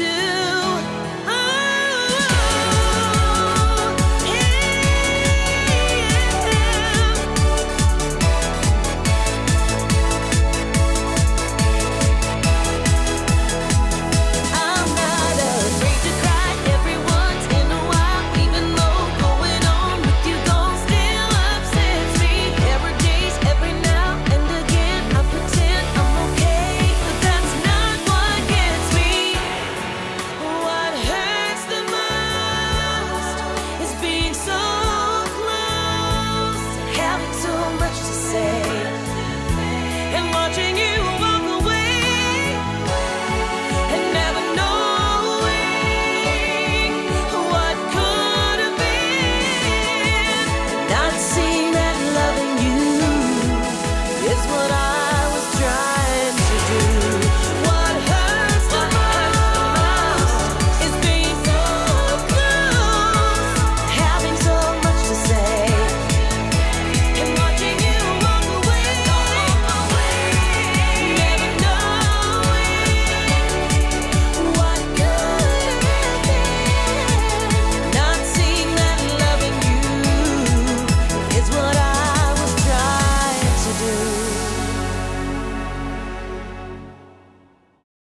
to